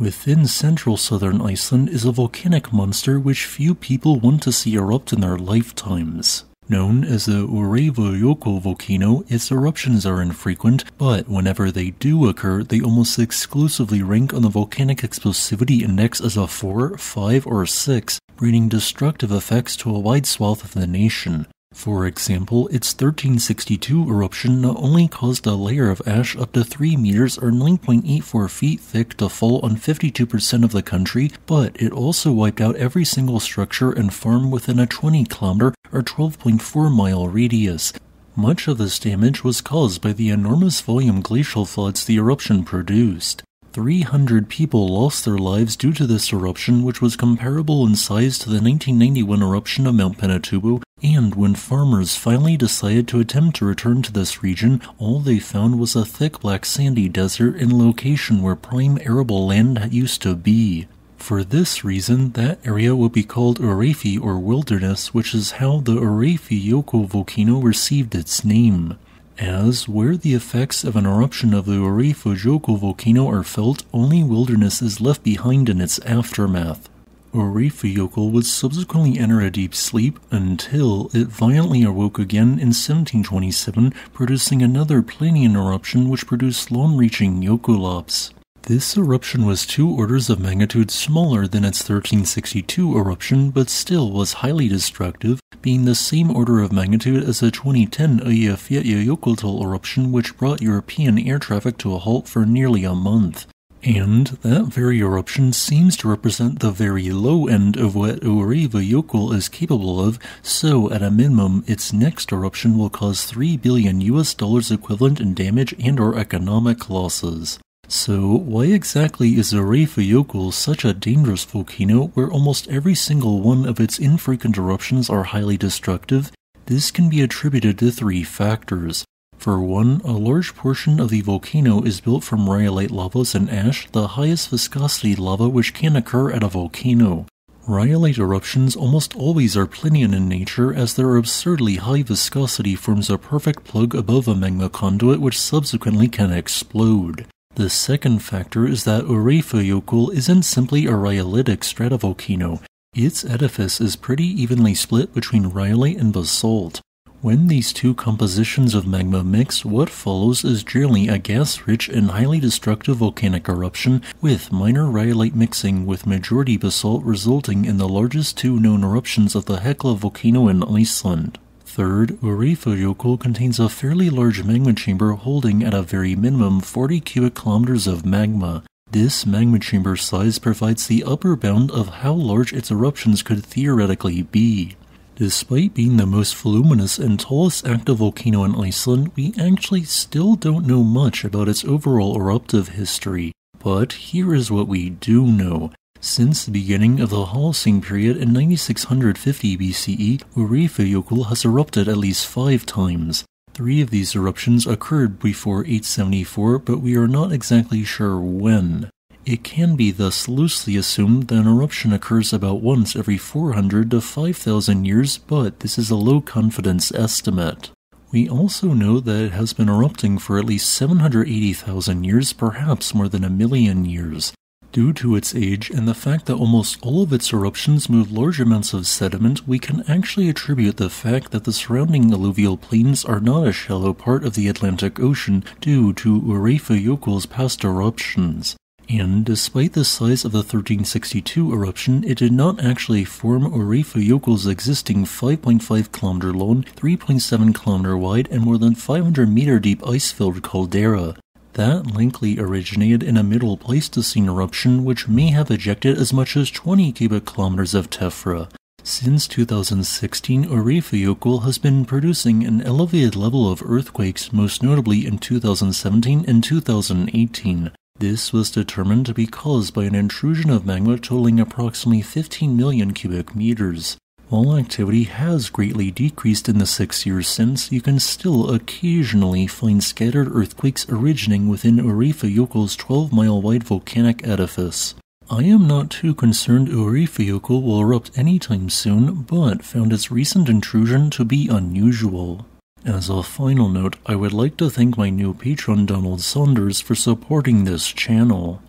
Within central southern Iceland is a volcanic monster which few people want to see erupt in their lifetimes. Known as the Öræfajökull volcano, its eruptions are infrequent, but whenever they do occur, they almost exclusively rank on the Volcanic Explosivity Index as a 4, 5, or 6, bringing destructive effects to a wide swath of the nation. For example, its 1362 eruption not only caused a layer of ash up to 3 meters or 9.84 feet thick to fall on 52% of the country, but it also wiped out every single structure and farm within a 20 kilometer or 12.4 mile radius. Much of this damage was caused by the enormous volume glacial floods the eruption produced. 300 people lost their lives due to this eruption, which was comparable in size to the 1991 eruption of Mount Pinatubo. And when farmers finally decided to attempt to return to this region, all they found was a thick black sandy desert in a location where prime arable land used to be. For this reason, that area will be called Öræfi or wilderness, which is how the Öræfajökull volcano received its name as where the effects of an eruption of the Öræfajökull volcano are felt, only wilderness is left behind in its aftermath. Öræfajökull would subsequently enter a deep sleep until it violently awoke again in 1727, producing another Plinian eruption which produced long-reaching Jökulhlaups. This eruption was two orders of magnitude smaller than its 1362 eruption, but still was highly destructive, being the same order of magnitude as the 2010 Eyjafjallajökull eruption which brought European air traffic to a halt for nearly a month. And that very eruption seems to represent the very low end of what Öræfajökull is capable of, so at a minimum, its next eruption will cause 3 billion US dollars equivalent in damage and or economic losses. So, why exactly is Öræfajökull such a dangerous volcano where almost every single one of its infrequent eruptions are highly destructive? This can be attributed to three factors. For one, a large portion of the volcano is built from rhyolite lavas and ash, the highest viscosity lava which can occur at a volcano. Rhyolite eruptions almost always are Plinian in nature as their absurdly high viscosity forms a perfect plug above a magma conduit which subsequently can explode. The second factor is that Öræfajökull isn't simply a rhyolitic stratovolcano. Its edifice is pretty evenly split between rhyolite and basalt. When these two compositions of magma mix, what follows is generally a gas-rich and highly destructive volcanic eruption with minor rhyolite mixing with majority basalt resulting in the largest two known eruptions of the Hekla volcano in Iceland. Third, Öræfajökull contains a fairly large magma chamber holding at a very minimum 40 cubic kilometers of magma. This magma chamber size provides the upper bound of how large its eruptions could theoretically be. Despite being the most voluminous and tallest active volcano in Iceland, we actually still don't know much about its overall eruptive history. But here is what we do know. Since the beginning of the Holocene period in 9650 BCE, Öræfajökull has erupted at least five times. Three of these eruptions occurred before 874, but we are not exactly sure when. It can be thus loosely assumed that an eruption occurs about once every 400 to 5000 years, but this is a low confidence estimate. We also know that it has been erupting for at least 780,000 years, perhaps more than a million years. Due to its age and the fact that almost all of its eruptions move large amounts of sediment, we can actually attribute the fact that the surrounding alluvial plains are not a shallow part of the Atlantic Ocean due to Öræfajökull's past eruptions. And despite the size of the 1362 eruption, it did not actually form Öræfajökull's existing 5.5 kilometer long, 3.7 kilometer wide, and more than 500 meter deep ice-filled caldera. That likely originated in a Middle Pleistocene eruption which may have ejected as much as 20 cubic kilometers of tephra. Since 2016, Öræfajökull has been producing an elevated level of earthquakes, most notably in 2017 and 2018. This was determined to be caused by an intrusion of magma totaling approximately 15 million cubic meters. While activity has greatly decreased in the six years since, you can still occasionally find scattered earthquakes originating within Öræfajökull's 12 mile wide volcanic edifice. I am not too concerned Öræfajökull will erupt anytime soon, but found its recent intrusion to be unusual. As a final note, I would like to thank my new patron Donald Saunders for supporting this channel.